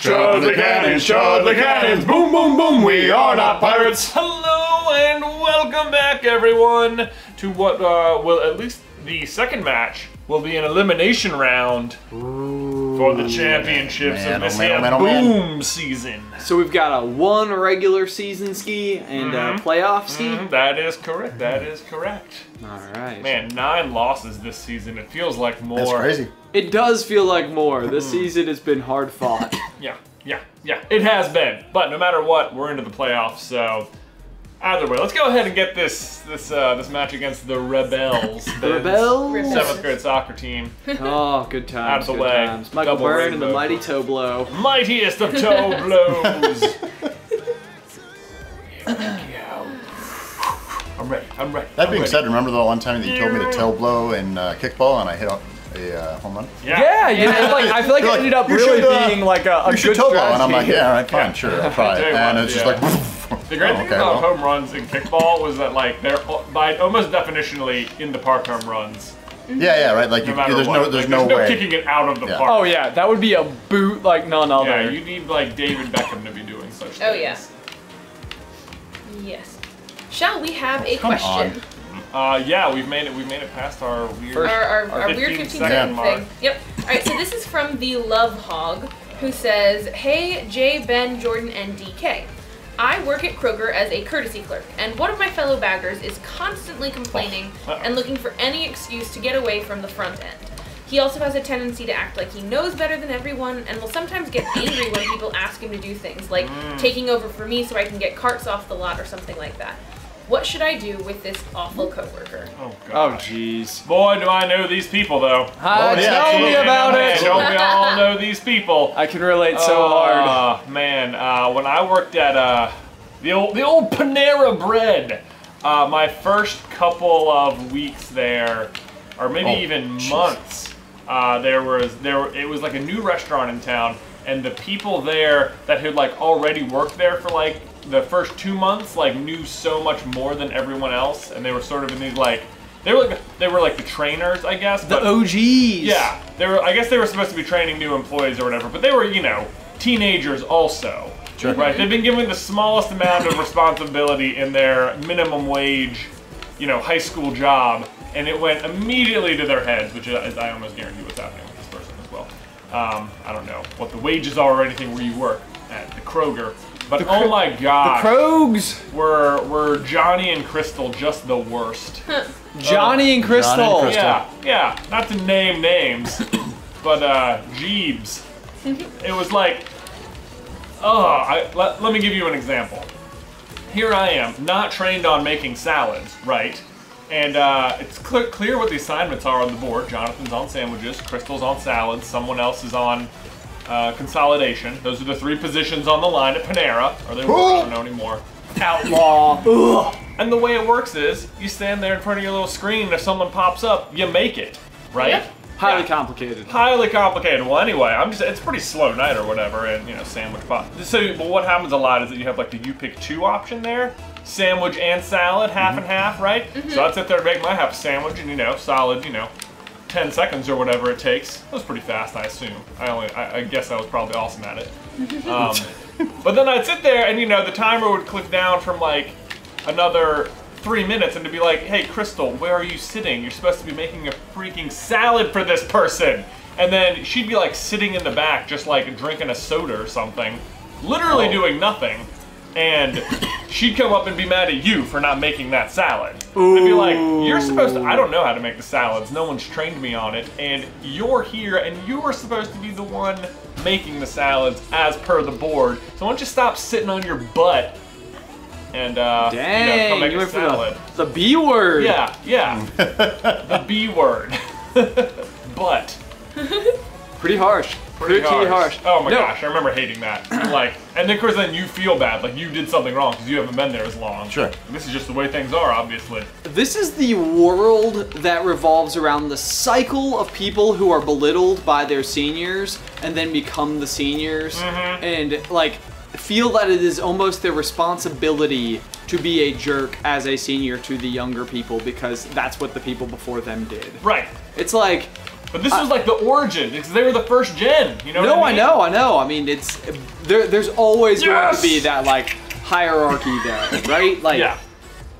Charge the cannons, charge the cannons, boom, boom, boom, we are not pirates. Hello and welcome back, everyone, to what uh, will at least the second match will be an elimination round for the championships man, of this oh man, oh man, oh man. boom season. So we've got a one regular season ski and a playoff ski. Mhm, That is correct. That is correct. All right. Man, nine losses this season. It feels like more. That's crazy. It does feel like more. This season has been hard fought. Yeah, yeah, yeah. It has been. But no matter what, we're into the playoffs. So either way, let's go ahead and get this this uh, this match against the Rebels. The Rebels. Rebels. Seventh grade soccer team. Oh, good times. Out of the good way. times. Michael Double Byrne and the mighty toe blow. Mightiest of toe blows. I'm ready. I'm ready. That I'm being ready. said, remember the one time that you told me to toe blow and uh, kickball and I hit a, a uh, home run? Yeah, you know, like I feel like it like, ended up "You really should, uh, being like a, a You should good toe blow. And I'm like, yeah, all right, fine, Yeah. sure, I'll try it. And what, it's just like, The great oh, thing okay, about well. home runs in kickball was that like they're by almost definitionally in the park home runs. yeah, yeah, right. Like, No you, matter there's what. no, Like, there's no way. kicking it out of the Yeah. park. Oh yeah, that would be a boot like none other. Yeah, you need like David Beckham to be doing such things. Oh, yeah. Yes. Shall we have a Come question? Uh, yeah, we've made it. We've made it past our weird. Our, our, Our our weird 15 15 second second mark. thing. Yep. All right. So this is from the Love Hog, who says, "Hey, Jay, Ben, Jordan, and DK." I work at Kroger as a courtesy clerk, and one of my fellow baggers is constantly complaining Oh, and looking for any excuse to get away from the front end. He also has a tendency to act like he knows better than everyone and will sometimes get angry when people ask him to do things, like Mm. taking over for me so I can get carts off the lot or something like that. What should I do with this awful coworker? Oh Oh god. jeez. Boy, do I know these people though. Hi, Oh, yeah, tell me about it. Don't we all know these people? I can relate so hard. Oh man, uh, when I worked at uh, the old the old Panera Bread, uh, my first couple of weeks there, or maybe Oh, even jeez. months, uh, there was there it was like a new restaurant in town, and the people there that had like already worked there for like the first two months like knew so much more than everyone else, and they were sort of in these like. They were like they were like the trainers, I guess. The OGs. yeah, they were. I guess they were supposed to be training new employees or whatever, but they were, you know, teenagers also. Sure. Right? They've been given the smallest amount of responsibility in their minimum wage, you know, high school job, and it went immediately to their heads, which is, I almost guarantee what's happening with this person as well. Um, I don't know what the wages are or anything where you work at the Kroger, but oh my god, the Krogs, were were Johnny and Crystal just the worst? Johnny and Crystal. Johnny and Crystal. Yeah, yeah. Not to name names, but uh, Jeebs. it was like, oh, I, let, let me give you an example. Here I am, not trained on making salads, right? And uh, it's clear, clear what the assignments are on the board. Jonathan's on sandwiches, Crystal's on salads, someone else is on uh, consolidation. Those are the three positions on the line at Panera, or they were, I don't know anymore. Outlaw. And the way it works is, you stand there in front of your little screen, and if someone pops up, you make it, right? Yep. Highly Yeah. complicated. Highly complicated. Well, anyway, I'm just, it's a pretty slow night or whatever, and, you know, sandwich pop. So, but what happens a lot is that you have, like, the you pick two option there, sandwich and salad, half and half, right? So I'd sit there and make my half sandwich, and, you know, solid, you know, 10 seconds or whatever it takes. That was pretty fast, I assume. I only, I, I guess I was probably awesome at it. Um, but then I'd sit there, and, you know, the timer would click down from, like, another three minutes and to be like, hey, Crystal, where are you sitting? You're supposed to be making a freaking salad for this person. And then she'd be like sitting in the back, just like drinking a soda or something, literally Oh. doing nothing. And she'd come up and be mad at you for not making that salad. And be like, you're supposed to, I don't know how to make the salads. No one's trained me on it. And you're here and you were supposed to be the one making the salads as per the board. So why don't you stop sitting on your butt and uh, you know, come make you a went for salad. the, the B word. Yeah, yeah. the B word. but Pretty harsh. Pretty, harsh. Oh my No, gosh, I remember hating that. like, and then of course then you feel bad, like you did something wrong because you haven't been there as long. Sure. This is just the way things are, obviously. This is the world that revolves around the cycle of people who are belittled by their seniors and then become the seniors Mm-hmm. and like feel that it is almost their responsibility to be a jerk as a senior to the younger people because that's what the people before them did. Right. It's like But this was like the origin because they were the first gen. You know? No, what I I, know, I know. I mean, it's there. There's always going to be that like hierarchy there, right? Like Yeah.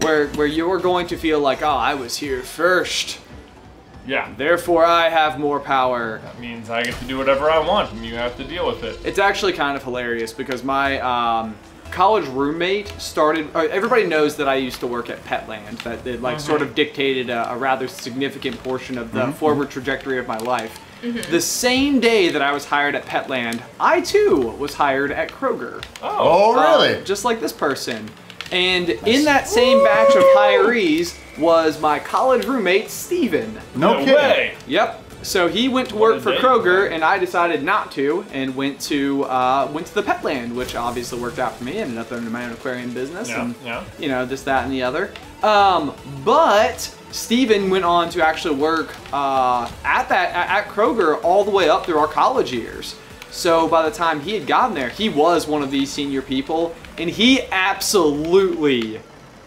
where where you're going to feel like, oh, I was here first, Yeah. therefore I have more power. That means I get to do whatever I want, and you have to deal with it. It's actually kind of hilarious because my um, college roommate started. uh, Everybody knows that I used to work at Petland. That it like sort of dictated a, a rather significant portion of the forward trajectory of my life. The same day that I was hired at Petland, I too was hired at Kroger. Oh, really? Um, just like this person. And in that same batch of hirees was my college roommate, Steven. no, No kidding. way. Yep. So he went to work for. Kroger, and I decided not to, and went to uh, went to the Petland, which obviously worked out for me. Ended up owning my own aquarium business, Yeah, and yeah. you know this, that, and the other. Um, but Steven went on to actually work uh, at that at, at Kroger all the way up through our college years. So by the time he had gotten there, he was one of these senior people, and he absolutely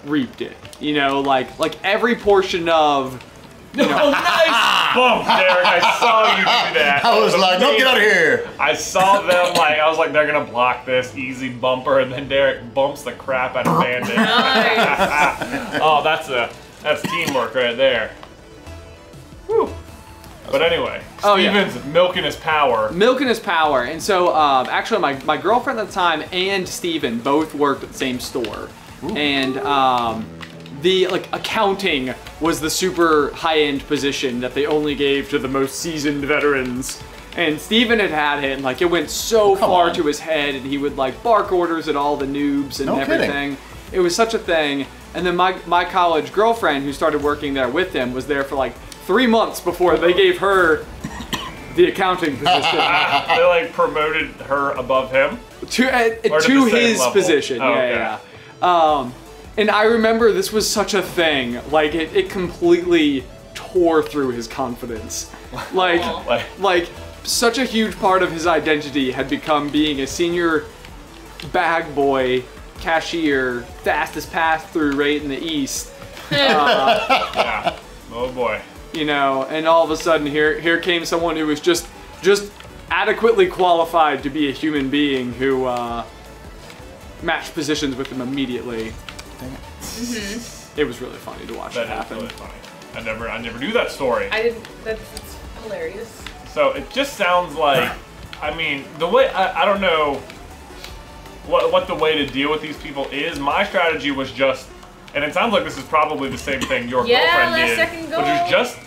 reaped it. You know, like like every portion of Oh, nice bump, Derek. I saw you do that. I was like, no, get out of here. I saw them like I was like they're gonna block this easy bumper, and then Derek bumps the crap out of Bandit. Nice. oh, that's a that's teamwork right there. Whew. But anyway, Oh, yeah. Steven's milking his power. milking his power. And so, um, actually, my, my girlfriend at the time and Steven both worked at the same store. And um, the like accounting was the super high end position that they only gave to the most seasoned veterans. And Steven had had it, and like it went so come far on. to his head, and he would like bark orders at all the noobs and No kidding. everything. It was such a thing. And then my my college girlfriend, who started working there with him, was there for like three months before they gave her the accounting position they like promoted her above him. to uh, to to his position. Oh, yeah, okay. yeah. Um, and I remember this was such a thing. Like it, it completely tore through his confidence. Like, Like like such a huge part of his identity had become being a senior bag boy, cashier, fastest pass through rate in the East. yeah. Oh boy. you know, and all of a sudden here here came someone who was just just adequately qualified to be a human being who uh, matched positions with him immediately. Mm-hmm. It was really funny to watch That it is happen. really funny. I never I never knew that story. I didn't. That's, that's hilarious. So it just sounds like, I mean, the way I, I don't know what what the way to deal with these people is. My strategy was just, and it sounds like this is probably the same thing your Yeah, girlfriend last did, second which is just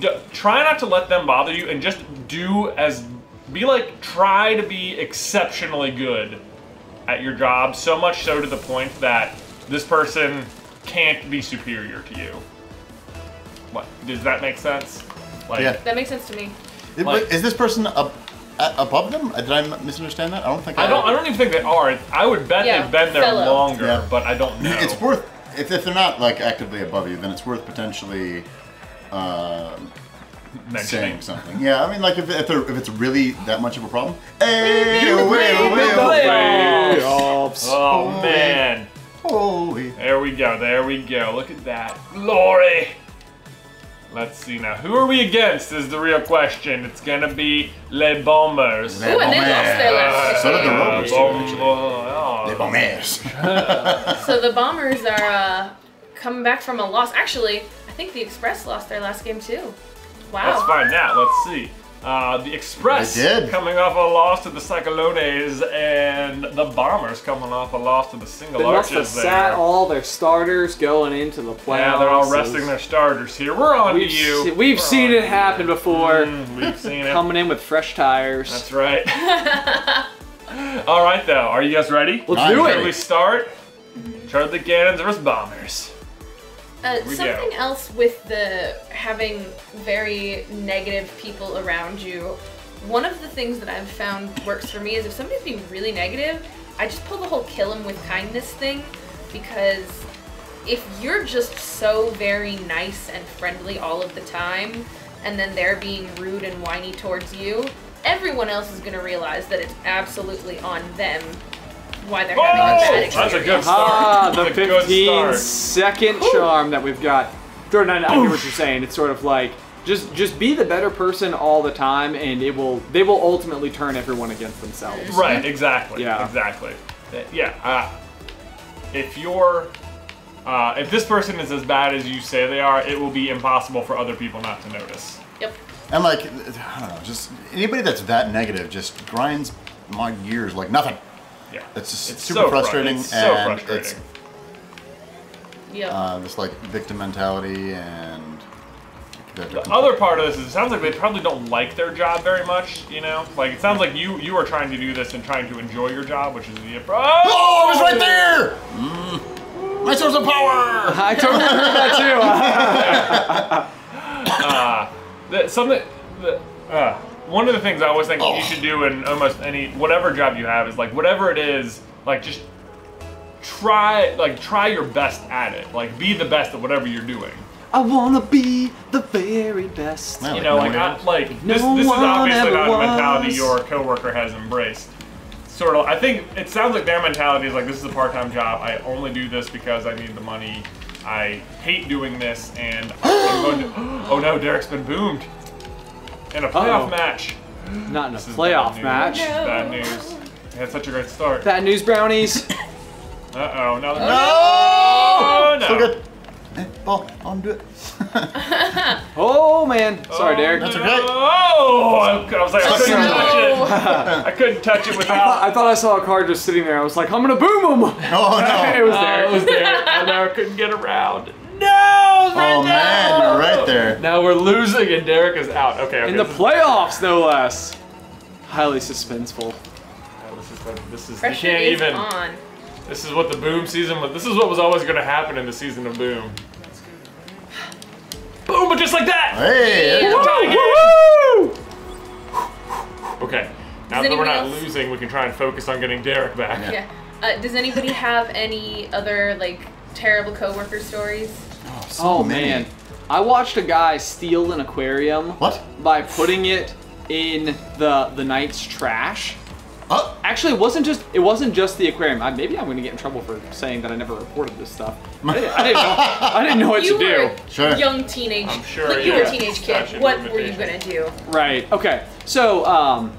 d- try not to let them bother you and just do as be like try to be exceptionally good at your job. So much so to the point that this person can't be superior to you. What does that make sense? Like, Yeah. That makes sense to me. Is- Like- is this person up, a- above them? Did I misunderstand that? I don't think I. I don't. I don't even think they are. I would bet Yeah, they've been there fellow. longer, Yeah. but I don't know. It's worth if, if they're not like actively above you, then it's worth potentially uh, saying something. Yeah, I mean, like if, if, they're, if it's really that much of a problem. Hey, You oh, hey, oh, made hey, the oh. Playoffs. Oh Oh, man, Oh, there we go. There we go. Look at that glory. Let's see now. Who are we against? Is the real question. It's gonna be Les Bombers. Les Ooh, and they lost their last So did the Uh, Rovers, too, oh, Les Bombers. So the Bombers are uh, coming back from a loss. Actually, I think the Express lost their last game too. Wow. Let's find out. Let's see. Uh, the Express did. coming off a loss to the Cyclones, and the Bombers coming off a loss to the Single They must have Arches there. sat all their starters going into the playoffs. Yeah, they're all resting their starters here. We're on We've, to you. se- we've We're seen it happen you. before. Mm, we've seen it. Coming in with fresh tires. That's right. all right, though. Are you guys ready? Let's I'm do ready. Shall we it. start? Chudley Cannons versus Bombers. Uh, something go. else with the having very negative people around you. One of the things that I've found works for me is if somebody's being really negative, I just pull the whole kill them with kindness thing because if you're just so very nice and friendly all of the time and then they're being rude and whiny towards you, everyone else is going to realize that it's absolutely on them why they're having a bad Oh, experience. that's a good start. Ah, the That's a good 15 start. second charm that we've got. Jordan, I, I get what you're saying. It's sort of like Just just be the better person all the time, and it will they will ultimately turn everyone against themselves. Right, exactly. Yeah. Exactly. Yeah. Uh, if you're. Uh, if this person is as bad as you say they are, it will be impossible for other people not to notice. Yep. And like, I don't know, just anybody that's that negative just grinds my gears like nothing. Yeah. It's just It's super so fru- frustrating it's so and frustrating. it's Yep. uh, this like victim mentality and the, The other part of this is it sounds like they probably don't like their job very much, you know? Like it sounds like you you are trying to do this and trying to enjoy your job, which is the oh, Oh, I was right there! Mm. My source of power! I totally heard that too. that something that, uh, one of the things I always think you oh. should do in almost any whatever job you have is like whatever it is, like just try like try your best at it. Like be the best at whatever you're doing. I wanna be the very best. Yeah. You know, no like one I, else. like No this, this is obviously not the mentality your coworker has embraced. Sort of, I think it sounds like their mentality is like this is a part-time job. I only do this because I need the money. I hate doing this, and I'm going to. Oh no, Derek's been boomed in a playoff Uh-oh. match. Not in a This is playoff bad news. match. No. Bad news. They had such a great start. Bad news, brownies. Uh oh, now No! Oh, no. So good. Eh, Ball, I'll do it. oh man, sorry, Derek. That's Oh, okay. Oh, I, I was like, I couldn't Oh. touch it. I couldn't touch it I without. thought I saw a car just sitting there. I was like, I'm gonna boom him. Oh no! it no! was Oh, there. it was there. I know I couldn't get around. No! Oh man, you're right there. Now we're losing and Derek is out. Okay, okay. In the playoffs, no less. Highly suspenseful. Oh, This is, this is you Pressure can't is even. on. This is what the boom season was. This is what was always going to happen in the season of boom. Boom, but just like that. Hey! Yeah. Tie game. Woo! Okay. Now Does that we're not else- losing, we can try and focus on getting Derek back. Yeah. Yeah. Uh, does anybody have any other like terrible coworker stories? So Oh many. man, I watched a guy steal an aquarium What? by putting it in the the night's trash. Oh, Actually, it wasn't just it wasn't just the aquarium. I, maybe I'm going to get in trouble for saying that I never reported this stuff. I didn't, I didn't know. I didn't know what you to do. were Sure. young teenage. I'm sure, Like you were a teenage kid. of What were you gonna do? Right. Okay. So, um,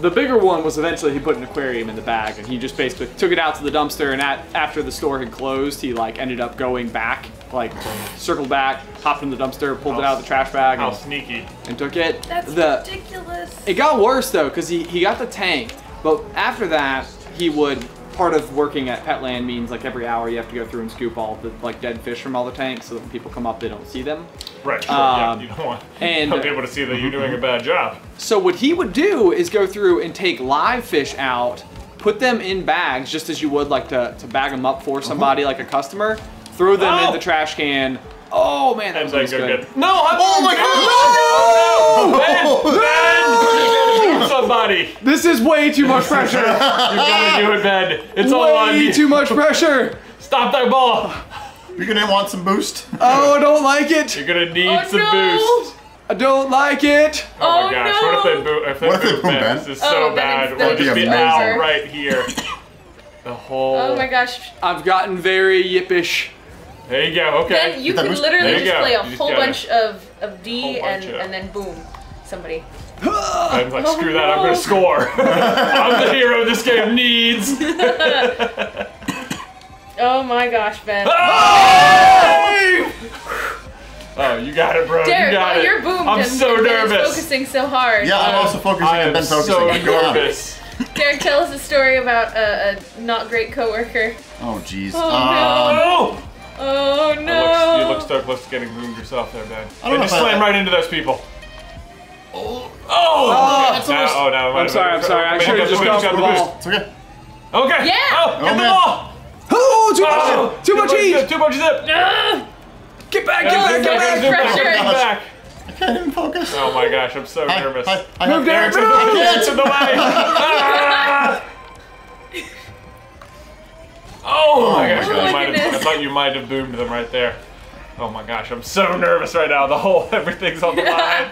the bigger one was eventually he put an aquarium in the bag, and he just basically took it out to the dumpster. And at, after the store had closed, he like ended up going back, like circled back, hopped in the dumpster, pulled it out of the trash bag, How and, sneaky. and took it. That's the ridiculous. it got worse though, because he, he got the tank, but after that, he would. Part of working at Petland means like every hour you have to go through and scoop all the like dead fish from all the tanks, so that when people come up, they don't see them. Right, sure. Um, yeah, you don't want and- want people to see that you're doing a bad job. So what he would do is go through and take live fish out, put them in bags, just as you would like to, to bag them up for somebody like a customer, throw them Oh! in the trash can. Oh man, that was then always good. No, I'm. Oh my Oh, no! Ben! Ben! Ben! Somebody! This is way too much pressure. You're gonna do it, Ben. It's all on way you. too much pressure. Stop that ball. You're gonna want some boost? Oh, I don't like it. You're gonna need Oh, some no! boost. I don't like it. Oh, Oh, my gosh, no. what if they boot? If they What if they boot Ben? Ben? This is Oh, so then bad. We'll just be amazing. out right here. The whole. Oh my gosh. I've gotten very yippish. There you go. Okay. Then you can boost- literally you just go. play a whole bunch of, of D Whole and, bunch of- and then boom, somebody. Ben's like, Oh, screw that. I'm gonna score. I'm the hero this game needs. Oh my gosh, Ben. Oh, you got it, bro. Derek, you got while it. you're boomed I'm and, so and Ben is nervous. focusing so hard. Yeah, I'm also focusing I and am Ben focusing. so Go nervous. Derek, tell us a story about a, a not great coworker. Oh jeez. Oh, Um, Oh! Oh You no. look, you look so close to getting boomed yourself there, Ben. I don't And know just slam right into those people. Oh, Oh! that's Now- almost- oh, no, I'm sorry, I'm sorry. I should have just gone for the ball. it's okay. Okay. Yeah. Oh, get Oh, the ball. Oh, too much, Oh, too much heat. zip, Too much zip. Ugh. Get back, Get get back, back, get back. get back, pressure. get back. I can't even focus. Oh my gosh, I'm so Hi, nervous. hi, hi, Move hi. down, Eric's move. the, Eric's in the way. Ah! Oh my gosh, my you goodness. might have, I thought you might have boomed them right there. Oh my gosh, I'm so nervous right now. The whole everything's on the line.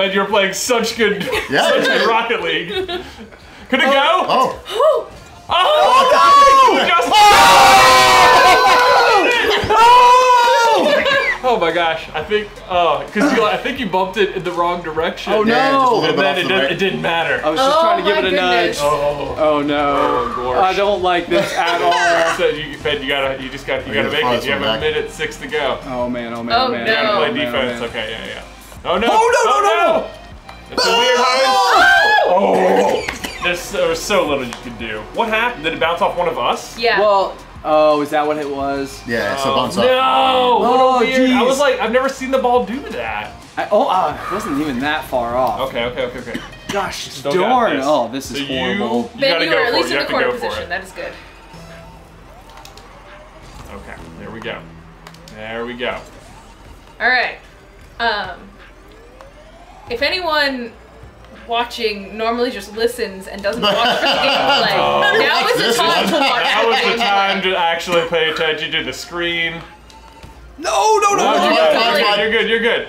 Ben, you're playing such good, Yeah, such good. Rocket League. Could it oh. go? Oh. Whew. Oh, oh, oh! no! Just- Oh! Oh my gosh! I think, oh, because you, I think you bumped it in the wrong direction. Oh, Yeah, just a no. little And bit then off it, the did, right. it didn't matter. I was just Oh trying to give my it a nudge. goodness. Oh, Oh no. Oh, gosh. I don't like this at all. So you, Ben, you gotta, you just got, you I gotta gotta make throw it. this You have one a back. minute six to go. Oh man, oh man, Oh, oh man. no. You gotta oh, play man, oh, defense. man. Okay, yeah, yeah. Oh no! Oh, no, no, no, no! It's a weird high. Oh! There's, there was so little you could do. What happened? Did it bounce off one of us? Yeah. Well, oh, is that what it was? Yeah, so Oh, bounce off. no! What Oh, a weird. I was like, I've never seen the ball do that. I, oh, uh, it wasn't even that far off. Okay, okay, okay, okay. Gosh, Still darn. this. Oh, this is So horrible. You ben, gotta you go at least it. You in have the to go corner for position. it. That is good. Okay, there we go. There we go. All right. Um, if anyone watching normally just listens and doesn't watch for the gameplay, oh. now is the This time to watch That for was the the time to actually pay attention to the screen. No, no, no, No, no. you're, no, good, no, you're good. You're good. You're good.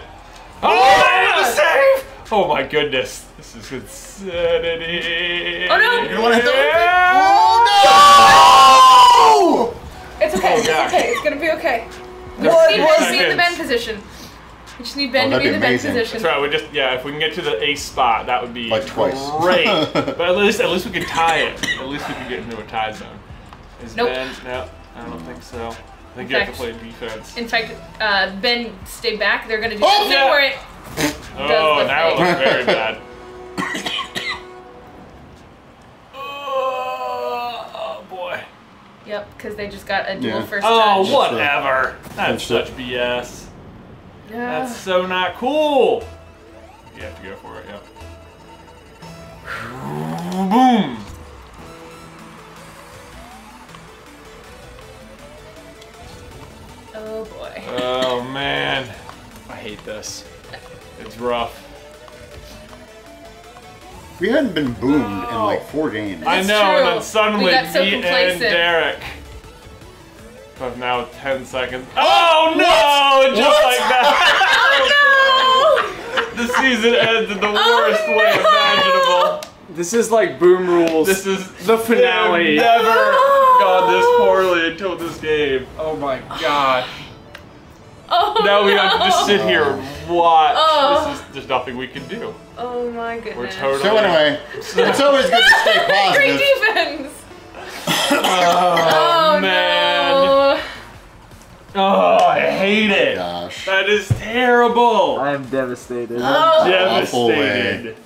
Oh, the save! Oh my goodness, this is insanity. Oh, no. You don't wanna hit the- Yeah! Oh, it's okay. Oh, it's okay. It's gonna be okay. We What? just need What? Ben to be in the Ben Seconds. position. We just need Ben Oh, to that'd be in the Ben amazing. position. That's right. We just yeah. If we can get to the ace spot, that would be Like twice. great. but at least at least we could tie it. At least we could get into a tie zone. Is Nope. Ben? No, I don't think so. I think In you have to play defense. In fact, uh, Ben, stay back. They're gonna do Oh, something yeah. where it. Oh, the now it looks very bad. oh boy. Yep, because they just got a dual Yeah. first Oh, touch. whatever. That's That's such it. BS. Yeah. That's so not cool. You have to go for it, yep. Boom. Oh boy. Oh man, I hate this. it's rough. We hadn't been boomed in like four games. I That's know, and then suddenly We got so me and. Derek. But now 10 seconds. Oh no! Just What? like that. Oh the season ends in the Oh, worst way oh, no! imaginable. This is like Boom Rules. This is The finale. Never No! gone this poorly until this game. Oh my gosh. Oh Now we no! have to just sit here and watch. Oh. This is there's nothing we can do. Oh my goodness. We're totally. So anyway, it's always good to stay Great defense. Oh, Oh, man. no. Oh, I hate it. Gosh. That is terrible. I'm devastated. Oh, Awful way. Devastated.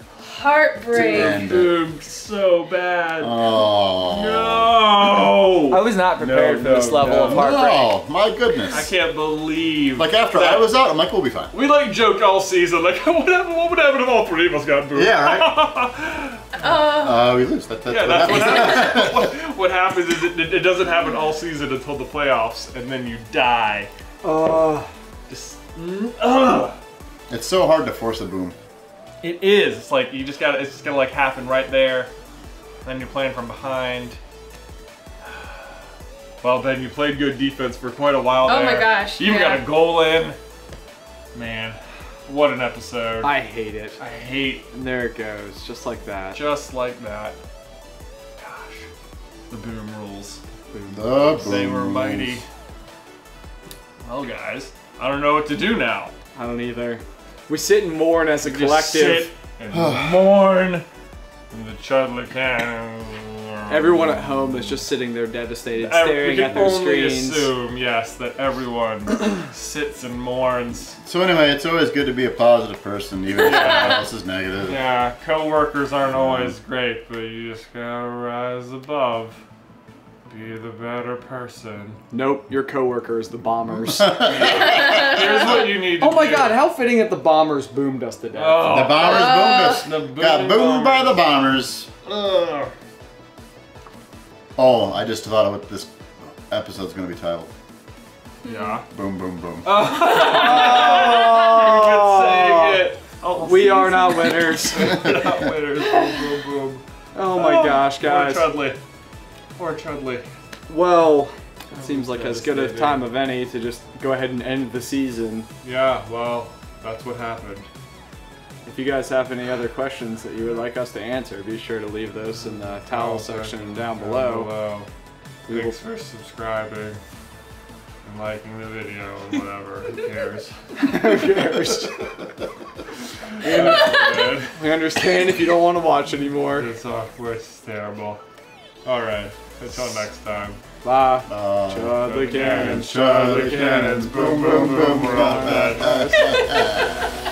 Heartbreak. And, uh, Boom, so bad. oh. No. I was not prepared No, for this no, level no. of heartbreak. Oh, my goodness. I can't believe. Like after that- I was out, I'm like, we'll be fine. We like joked all season, like what happened? What would happen if all three of us got booed? Yeah, right? Uh, Uh, we lose. That, that's Yeah, what that's what happens. happens. what, what happens is it, it doesn't happen all season until the playoffs, and then you die. Oh, Just, ugh. It's so hard to force a boom. It is. It's like you just got. to It's just gonna like happen right there. Then you're playing from behind. Well, Ben, you played good defense for quite a while Oh there. my gosh, You even yeah. got a goal in. Man, what an episode. I hate it. I hate And there it goes, just like that. just like that. Gosh, the boom rules. The boom. They were mighty. Well, guys, I don't know what to do now. I don't either. We sit and mourn as a Just collective. sit and mourn in the Chudley can. Everyone at home is just sitting there devastated, we staring can at their only screens. assume, yes, that everyone sits and mourns. So anyway, it's always good to be a positive person, even if everyone else is negative. Yeah, coworkers aren't um, always great, but you just gotta rise above. Be the better person. Nope, your coworker is the bombers. Here's what you need to oh my do. god, how fitting that the bombers boomed us to death. Oh, The bombers Uh, boomed us. the boom Got boomed by the bombers. bombers. Ugh. Oh, I just thought of what this episode's gonna be titled. Yeah. Boom, boom, boom. Good saying it. Oh, we are not winners. not winners. Boom, boom, boom. oh my gosh, guys. Poor Chudley. Well, it seems like as good a time of any to just go ahead and end the season. Yeah, well, that's what happened. If you guys have any other questions that you would like us to answer, be sure to leave those in the towel Oh, section section down below. below. We will- Thanks for subscribing. and liking the video and whatever. Who cares? Who cares? We understand if you don't want to watch anymore. This software is terrible. Alright, until next time. Bye. Uh, Shut the cannons. shut the cannons, boom, boom, boom, we're all dead.